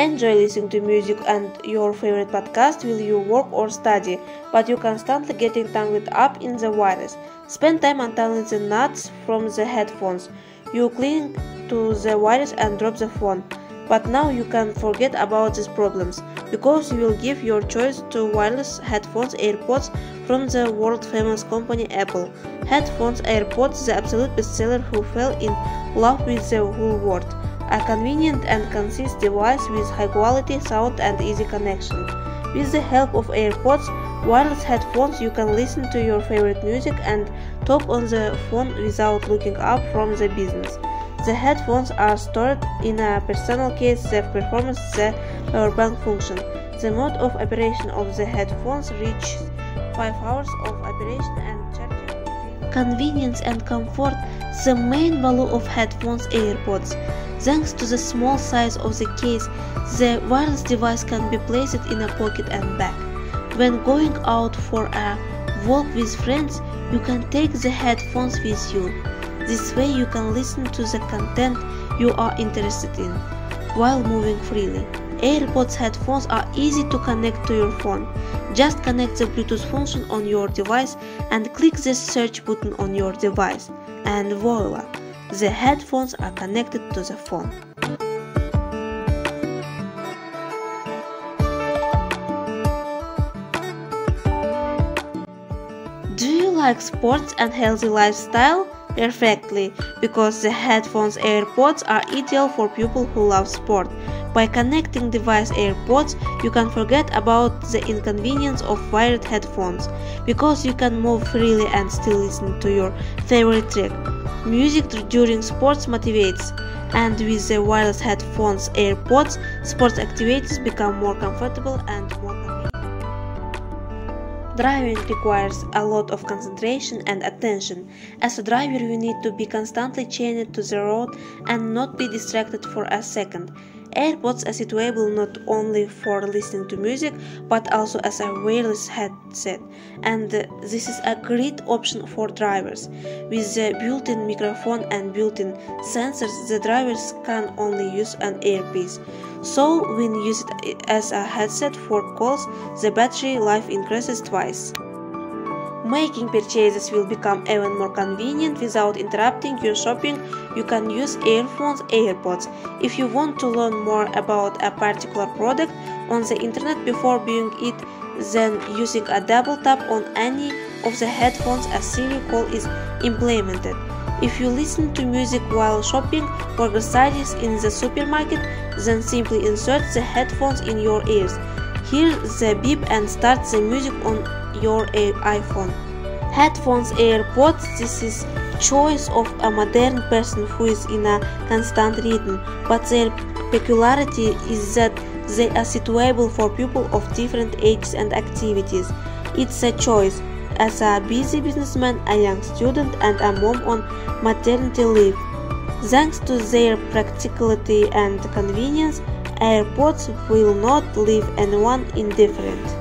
Enjoy listening to music and your favorite podcast while you work or study, but you constantly getting tangled up in the wires. Spend time untangling the nuts from the headphones. You cling to the wires and drop the phone. But now you can forget about these problems because you will give your choice to wireless headphones AirPods from the world famous company Apple. Headphones AirPods, the absolute bestseller who fell in love with the whole world. A convenient and concise device with high quality sound and easy connection. With the help of AirPods, wireless headphones, you can listen to your favorite music and talk on the phone without looking up from the business. The headphones are stored in a personal case that performs the power bank function. The mode of operation of the headphones reaches 5 hours of operation and charging. Convenience and comfort, the main value of headphones AirPods. Thanks to the small size of the case, the wireless device can be placed in a pocket and bag. When going out for a walk with friends, you can take the headphones with you. This way you can listen to the content you are interested in while moving freely. AirPods headphones are easy to connect to your phone. Just connect the Bluetooth function on your device and click the search button on your device and voila, the headphones are connected to the phone. Do you like sports and healthy lifestyle? Perfectly because the headphones AirPods are ideal for people who love sport. By connecting device AirPods, you can forget about the inconvenience of wired headphones because you can move freely and still listen to your favorite track. Music during sports motivates, and with the wireless headphones AirPods, sports activities become more comfortable and more Driving requires a lot of concentration and attention. As a driver, you need to be constantly chained to the road and not be distracted for a second. AirPods are suitable not only for listening to music but also as a wireless headset, and this is a great option for drivers. With the built in microphone and built in sensors, the drivers can only use an earpiece. So, when used as a headset for calls, the battery life increases twice. Making purchases will become even more convenient without interrupting your shopping. You can use earphones, AirPods. If you want to learn more about a particular product on the internet before buying it, then using a double tap on any of the headphones a Siri call is implemented. If you listen to music while shopping or groceries in the supermarket, then simply insert the headphones in your ears. Hear the beep and start the music on your iPhone. Headphones, AirPods, this is choice of a modern person who is in a constant rhythm, but their peculiarity is that they are suitable for people of different ages and activities. It's a choice as a busy businessman, a young student, and a mom on maternity leave. Thanks to their practicality and convenience, AirPods will not leave anyone indifferent.